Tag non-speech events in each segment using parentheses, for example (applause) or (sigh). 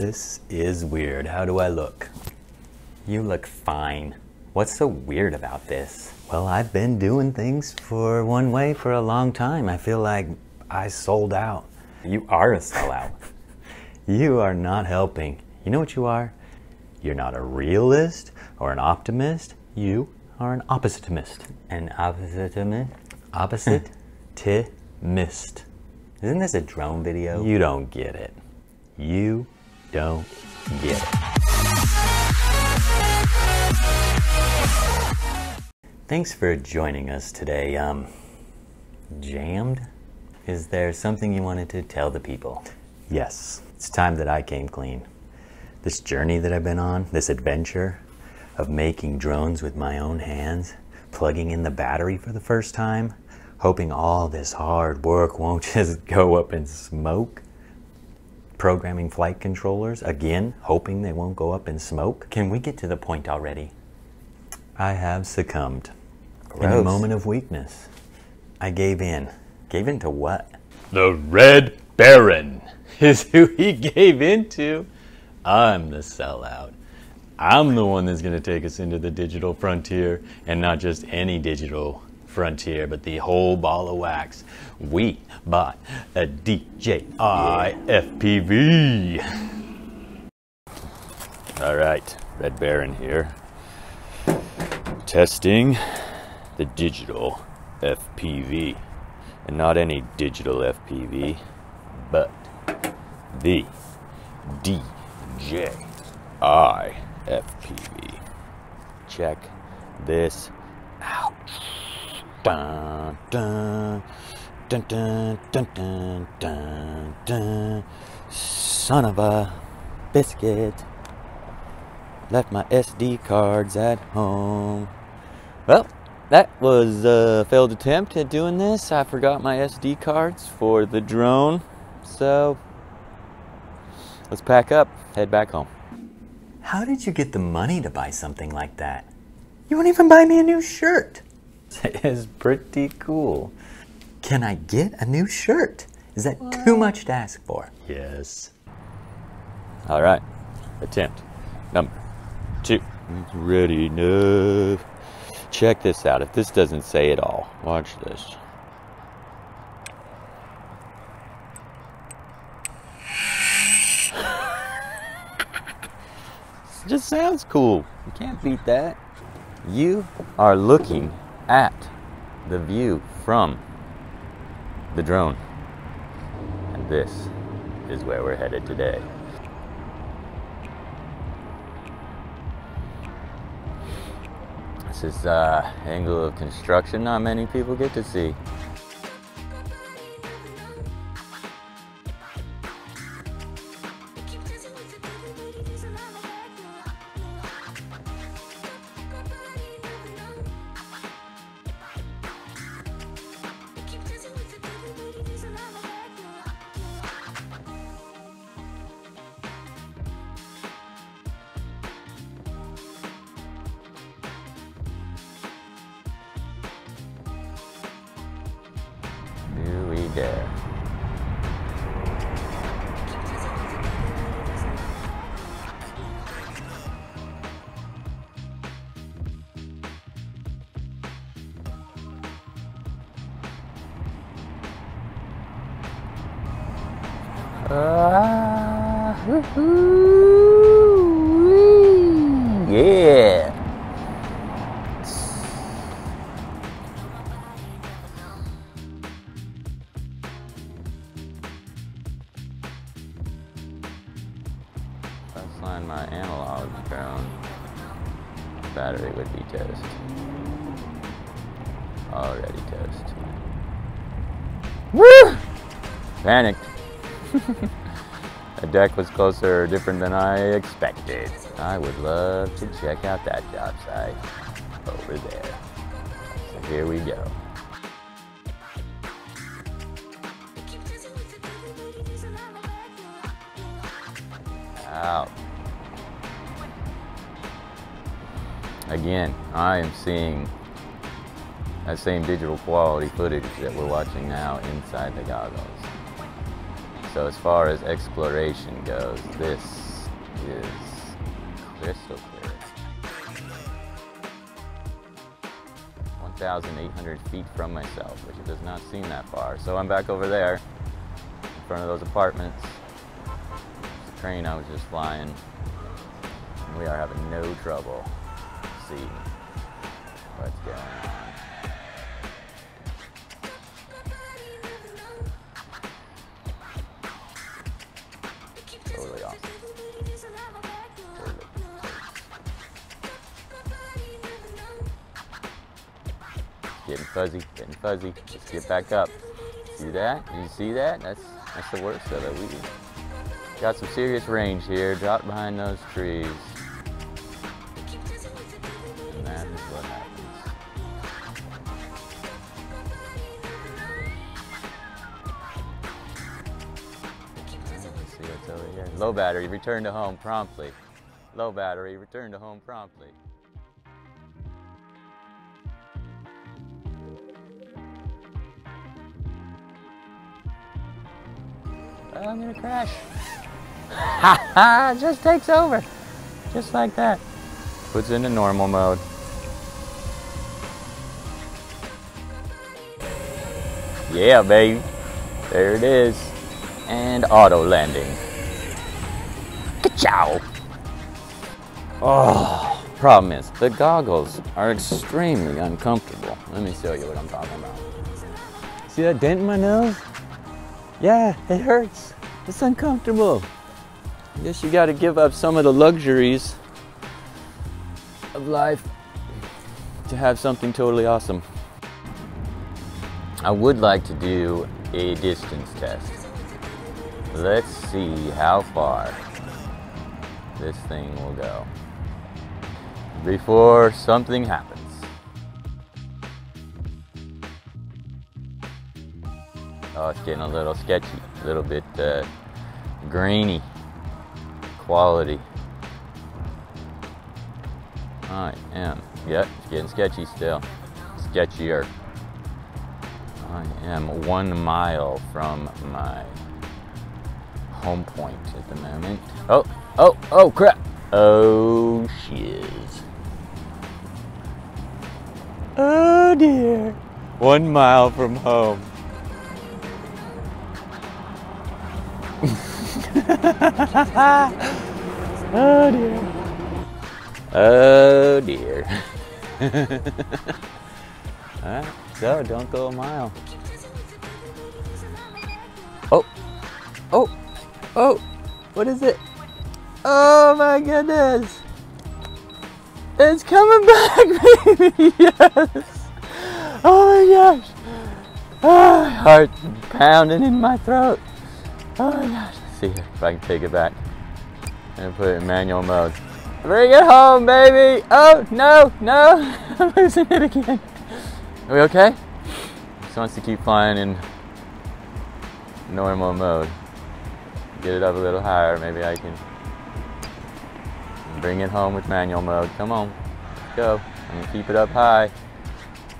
This is weird. How do I look? You look fine. What's so weird about this? Well, I've been doing things for one way for a long time. I feel like I sold out. You are a sellout. (laughs) you are not helping. You know what you are? You're not a realist or an optimist. You are an oppositemist. An oppositemist? Opposite (laughs) to mist. Isn't this a drone video? You don't get it. You don't get it. Thanks for joining us today. Um, Jamd? Is there something you wanted to tell the people? Yes, it's time that I came clean. This journey that I've been on, this adventure of making drones with my own hands, plugging in the battery for the first time, hoping all this hard work won't (laughs) just go up in smoke. Programming flight controllers, again, hoping they won't go up in smoke. Can we get to the point already? I have succumbed. In a moment of weakness, I gave in. Gave in to what? The Red Baron (laughs) is who he gave into. I'm the sellout. I'm the one that's going to take us into the digital frontier, and not just any digital frontier, but the whole ball of wax. We bought a DJI FPV. All right, Red Baron here. Testing the digital FPV. And not any digital FPV, but the DJI FPV. Check this. Dun, dun, dun, dun, dun, dun, dun, dun. Son of a biscuit. Left my SD cards at home. Well, that was a failed attempt at doing this. I forgot my SD cards for the drone. So, let's pack up, head back home. How did you get the money to buy something like that? You won't even buy me a new shirt. It (laughs) is pretty cool. Can I get a new shirt? Is that too much to ask for? Yes. All right, attempt number two. Ready enough. Check this out. If this doesn't say it all, watch this. (laughs) It just sounds cool. You can't beat that. You are looking at the view from the drone. And this is where we're headed today. This is uh, angle of construction not many people get to see. Here we go. Ah, woo-hoo, yeah. Line my analog drone. Battery would be toast. Already toast. Woo! Panicked. (laughs) the deck was closer or different than I expected. I would love to check out that job site over there. So here we go. Out. Again, I am seeing that same digital quality footage that we're watching now inside the goggles. So as far as exploration goes, this is crystal clear. 1,800 feet from myself, which it does not seem that far. So I'm back over there in front of those apartments. The train I was just flying. And we are having no trouble seeing what's going on. Totally. Totally. Getting fuzzy, getting fuzzy. Let's get back up. See that? You see that? That's that's the worst of it. We got some serious range here. Drop behind those trees. Low battery, return to home promptly. Low battery, return to home promptly. I'm gonna crash. Ha ha! Just takes over. Just like that. Puts into normal mode. Yeah, baby. There it is. And auto landing. Ka-chow! Oh, problem is, the goggles are extremely uncomfortable. Let me show you what I'm talking about. See that dent in my nose? Yeah, it hurts. It's uncomfortable. I guess you gotta give up some of the luxuries of life to have something totally awesome. I would like to do a distance test. Let's see how far this thing will go before something happens. Oh, it's getting a little sketchy, a little bit uh, grainy quality. I am. Yep, it's getting sketchy still. Sketchier. I am one mile from my home point at the moment. Oh, oh, oh, crap. Oh, shiz. Oh, dear. One mile from home. oh, dear. Oh, dear. (laughs) Alright, so don't go a mile. Oh, oh, oh, what is it? Oh my goodness! It's coming back, (laughs) baby! Yes! Oh my gosh! Oh, my heart pounding in my throat. Oh my gosh. Let's see if I can take it back and put it in manual mode. Bring it home, baby! Oh, no, no! (laughs) I'm losing it again. Are we okay? Just wants to keep flying in normal mode. Get it up a little higher, maybe I can bring it home with manual mode. Come on, go. I'm gonna keep it up high.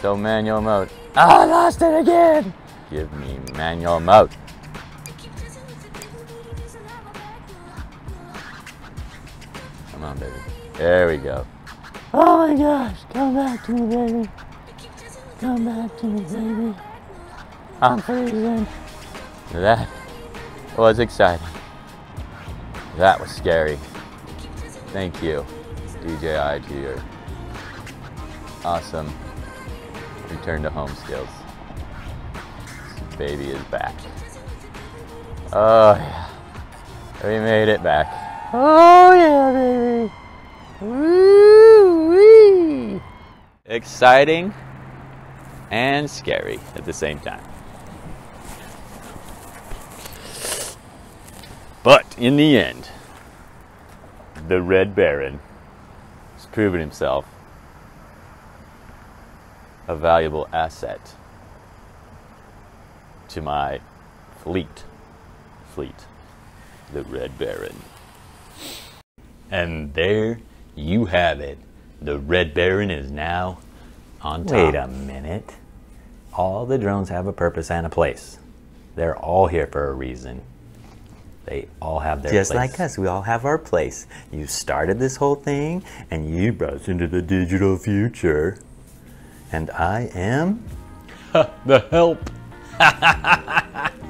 So manual mode. Ah, I lost it again! Give me manual mode. Come on, baby. There we go. Oh my gosh, come back to me, baby. Come back to me, baby. I'm freezing. That was exciting. That was scary. Thank you, DJI, to your awesome return to home skills. This baby is back. Oh yeah, we made it back. Oh yeah, baby. Woo-wee. Exciting and scary at the same time. But in the end, the Red Baron has proven himself a valuable asset to my fleet. Fleet. The Red Baron. And there you have it. The Red Baron is now on top. Wait a minute. All the drones have a purpose and a place. They're all here for a reason. They all have their Just place. like us, we all have our place. You started this whole thing, and you brought us into the digital future. And I am (laughs) The help. (laughs)